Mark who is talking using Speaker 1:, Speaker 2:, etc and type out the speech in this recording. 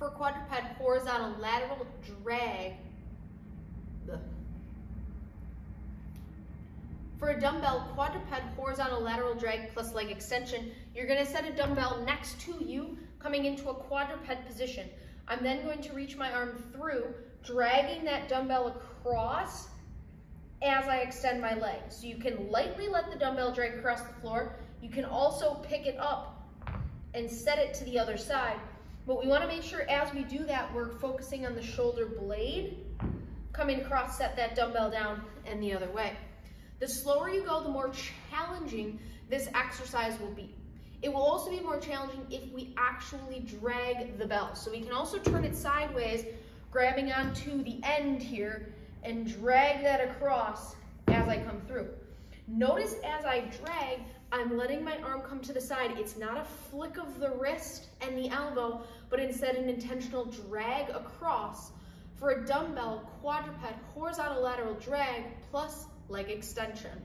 Speaker 1: for quadruped horizontal lateral drag. For a dumbbell quadruped horizontal lateral drag plus leg extension, you're gonna set a dumbbell next to you, coming into a quadruped position. I'm then going to reach my arm through, dragging that dumbbell across as I extend my leg. So you can lightly let the dumbbell drag across the floor. You can also pick it up and set it to the other side. But we wanna make sure as we do that, we're focusing on the shoulder blade, coming across, set that dumbbell down and the other way. The slower you go, the more challenging this exercise will be. It will also be more challenging if we actually drag the bell. So we can also turn it sideways, grabbing onto the end here and drag that across as I come through. Notice as I drag, I'm letting my arm come to the side. It's not a flick of the wrist and the elbow, but instead an intentional drag across for a dumbbell quadruped horizontal lateral drag plus leg extension.